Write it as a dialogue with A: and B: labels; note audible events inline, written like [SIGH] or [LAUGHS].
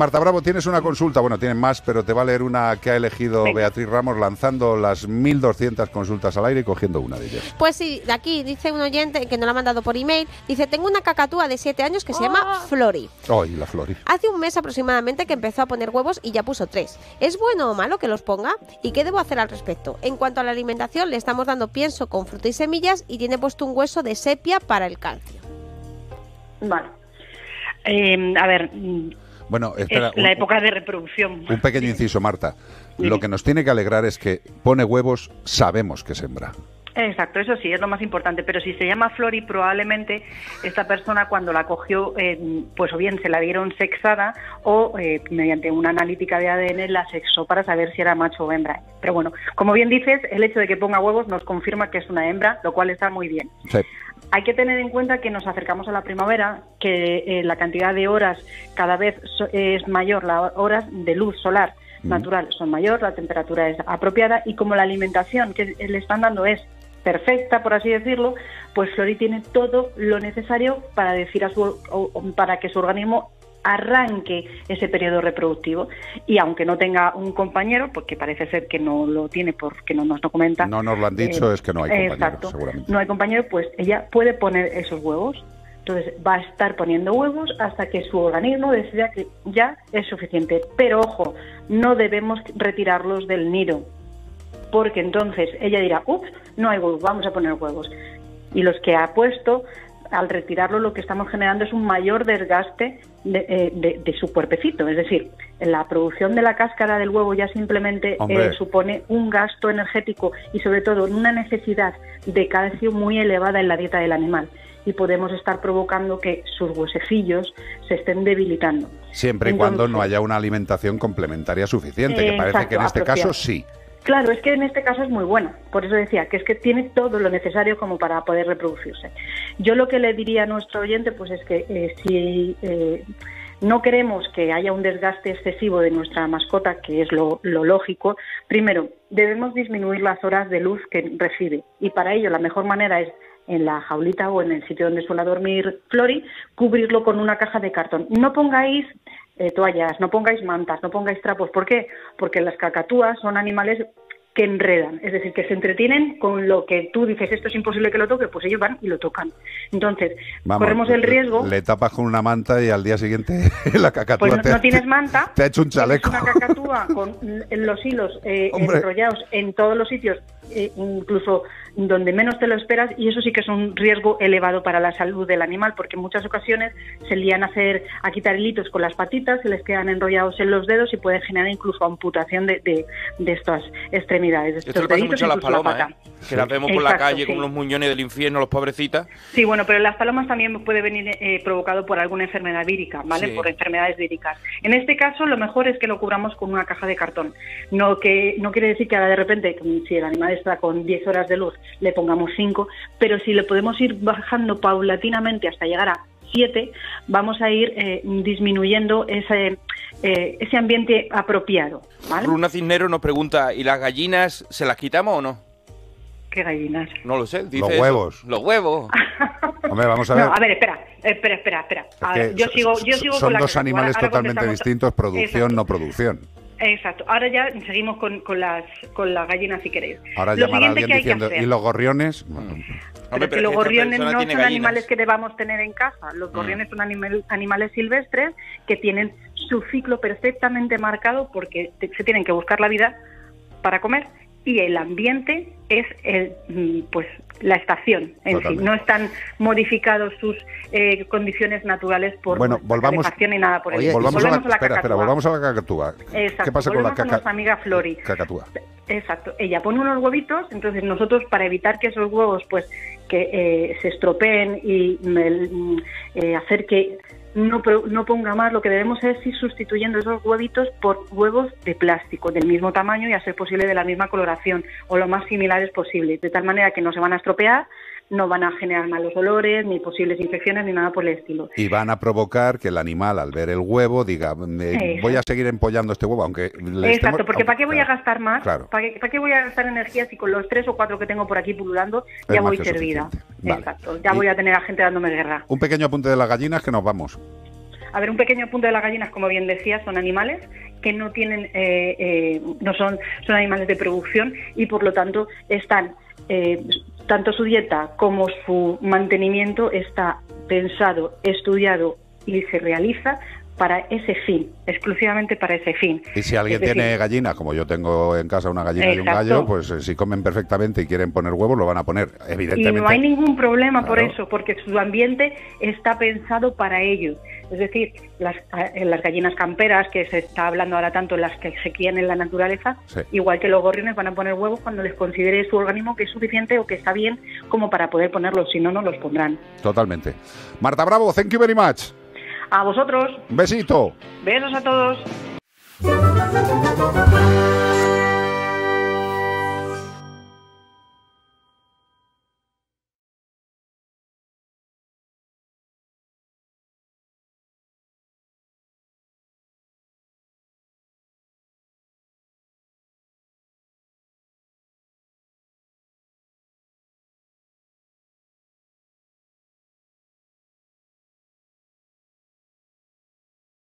A: Marta Bravo, tienes una consulta, bueno, tienen más, pero te va a leer una que ha elegido Beatriz Ramos lanzando las 1.200 consultas al aire y cogiendo una de ellas.
B: Pues sí, de aquí dice un oyente que nos lo ha mandado por email, dice, tengo una cacatúa de 7 años que se llama
C: Ah.
B: Flori.
A: Ay, la Flori.
B: Hace un mes aproximadamente que empezó a poner huevos y ya puso tres. ¿Es bueno o malo que los ponga? ¿Y qué debo hacer al respecto? En cuanto a la alimentación, le estamos dando pienso con fruta y semillas y tiene puesto un hueso de sepia para el calcio.
C: Vale. Eh, a ver,
A: Bueno, espera,
C: es
A: un,
C: la época de reproducción.
A: un pequeño inciso, Marta. Lo que nos tiene que alegrar es que pone huevos, sabemos que sembra.
C: Exacto, eso sí, es lo más importante. Pero si se llama Flori, probablemente esta persona cuando la cogió, eh, pues o bien se la dieron sexada o eh, mediante una analítica de ADN la sexó para saber si era macho o hembra. Pero bueno, como bien dices, el hecho de que ponga huevos nos confirma que es una hembra, lo cual está muy bien.
A: Sí.
C: Hay que tener en cuenta que nos acercamos a la primavera, que eh, la cantidad de horas cada vez so- es mayor, las horas de luz solar natural son mayor, la temperatura es apropiada y como la alimentación que le están dando es perfecta, por así decirlo, pues Flori tiene todo lo necesario para decir a su para que su organismo arranque ese periodo reproductivo y aunque no tenga un compañero, porque parece ser que no lo tiene porque no nos lo comenta.
A: No nos lo han dicho,
C: eh,
A: es que no hay compañeros,
C: exacto.
A: seguramente.
C: No hay compañero, pues ella puede poner esos huevos. Entonces va a estar poniendo huevos hasta que su organismo decida que ya es suficiente. Pero ojo, no debemos retirarlos del nido, porque entonces ella dirá, ups, no hay huevos, vamos a poner huevos. Y los que ha puesto, al retirarlo lo que estamos generando es un mayor desgaste de, eh, de- de su cuerpecito. Es decir, la producción de la cáscara del huevo ya simplemente eh, supone un gasto energético y sobre todo una necesidad de calcio muy elevada en la dieta del animal. Y podemos estar provocando que sus huesecillos se estén debilitando.
A: Siempre y cuando no haya una alimentación complementaria suficiente, que parece
C: Exacto,
A: que en este caso sí.
C: Claro, es que en este caso es muy buena. Por eso decía que es que tiene todo lo necesario como para poder reproducirse. Yo lo que le diría a nuestro oyente, pues es que eh, si eh, no queremos que haya un desgaste excesivo de nuestra mascota, que es lo, lo lógico, primero debemos disminuir las horas de luz que recibe. Y para ello la mejor manera es en la jaulita o en el sitio donde suele dormir Flori, cubrirlo con una caja de cartón. No pongáis eh, toallas, no pongáis mantas, no pongáis trapos. ¿Por qué? Porque las cacatúas son animales que enredan, es decir, que se entretienen con lo que tú dices, esto es imposible que lo toque, pues ellos van y lo tocan. Entonces,
A: Vamos,
C: corremos el riesgo,
A: Le tapas con una manta y al día siguiente [LAUGHS] la cacatúa
C: pues no,
A: te,
C: no tienes manta,
A: te ha hecho un chaleco.
C: una cacatúa con [LAUGHS] los hilos eh, enrollados en todos los sitios, eh, incluso donde menos te lo esperas, y eso sí que es un riesgo elevado para la salud del animal, porque en muchas ocasiones se lían a hacer a quitar hilitos con las patitas, se les quedan enrollados en los dedos y puede generar incluso amputación de, de, de estas extremidades. de
D: Esto
C: estos
D: le pasa mucho a las
C: la
D: palomas. ¿eh? que las vemos por la calle
C: sí.
D: como unos muñones del infierno, los pobrecitas.
C: Sí, bueno, pero las palomas también puede venir eh, provocado por alguna enfermedad vírica, ¿vale?
D: Sí.
C: Por enfermedades víricas. En este caso, lo mejor es que lo cubramos con una caja de cartón. No que no quiere decir que ahora de repente, si el animal está con 10 horas de luz, le pongamos 5, pero si le podemos ir bajando paulatinamente hasta llegar a 7, vamos a ir eh, disminuyendo ese, eh, ese ambiente apropiado, ¿vale?
D: Runa Cisnero nos pregunta, ¿y las gallinas se las quitamos o no?
C: ¿Qué gallinas?
D: No lo sé. dice
A: Los
D: eso.
A: huevos.
D: Los huevos. [LAUGHS]
A: Hombre, vamos a ver.
C: No, a ver, espera, espera, espera, espera.
A: Es
C: A
A: que
C: ver, yo sigo, yo sigo
A: son
C: con
A: dos animales
C: ahora
A: totalmente distintos, producción,
C: Exacto.
A: no producción.
C: Exacto. Ahora ya seguimos con, con las con las gallinas si queréis.
A: Ahora
C: Lo
A: llamará alguien
C: que hay que
A: diciendo,
C: hacer.
A: ¿y los gorriones?
C: Pero
D: Hombre,
C: es que
D: pero
C: los
D: que
C: gorriones no son
D: gallinas.
C: animales que debamos tener en casa. Los gorriones son animal- animales silvestres que tienen su ciclo perfectamente marcado porque te- se tienen que buscar la vida para comer y el ambiente es el, mm, pues la estación en
A: Totalmente.
C: sí. No están modificados sus eh, condiciones naturales por
A: Bueno, volvamos-
C: calefacción ni nada por el
E: Oye,
C: estilo.
A: volvamos a la, espera, espera, volvamos a la cacatúa.
C: Exacto,
A: ¿Qué pasa con la
C: con
A: caca-
C: nuestra amiga Flori.
A: cacatúa?
C: Exacto. Ella pone unos huevitos, entonces nosotros para evitar que esos huevos pues que eh, se estropeen y mm, eh, hacer que no, no ponga más, lo que debemos es ir sustituyendo esos huevitos por huevos de plástico del mismo tamaño y a ser posible de la misma coloración o lo más similares posible, de tal manera que no se van a estropear, no van a generar malos olores, ni posibles infecciones, ni nada por el estilo.
A: Y van a provocar que el animal, al ver el huevo, diga, voy a seguir empollando este huevo, aunque... le
C: Exacto,
A: estemos-
C: porque ¿para qué voy a gastar más?
A: Claro.
C: ¿Para qué, para qué voy a gastar energía si con los tres o cuatro que tengo por aquí pululando
A: Es
C: ya voy servida?
A: Vale.
C: Exacto, ya
A: Y-
C: voy a tener a gente dándome guerra.
A: Un pequeño apunte de las gallinas que nos vamos.
C: A ver, un pequeño punto de las gallinas, como bien decía, son animales que no tienen, eh, eh, no son, son animales de producción y por lo tanto están, eh, tanto su dieta como su mantenimiento está pensado, estudiado y se realiza para ese fin, exclusivamente para ese fin.
A: Y si alguien
C: decir,
A: tiene gallinas, como yo tengo en casa una gallina y un
C: Exacto.
A: gallo, pues eh, si comen perfectamente y quieren poner huevos, lo van a poner,
C: Y
A: evidentemente.
C: no hay ningún problema por
A: Claro.
C: eso, porque su ambiente está pensado para ello. Es decir, las, eh, las gallinas camperas, que se está hablando ahora tanto, las que se crían en la naturaleza,
A: Sí.
C: igual que los gorriones van a poner huevos cuando les considere su organismo que es suficiente o que está bien como para poder ponerlos, si no, no los pondrán.
A: Totalmente. Marta Bravo, thank you very much.
C: A vosotros,
A: Un besito.
C: besos a todos.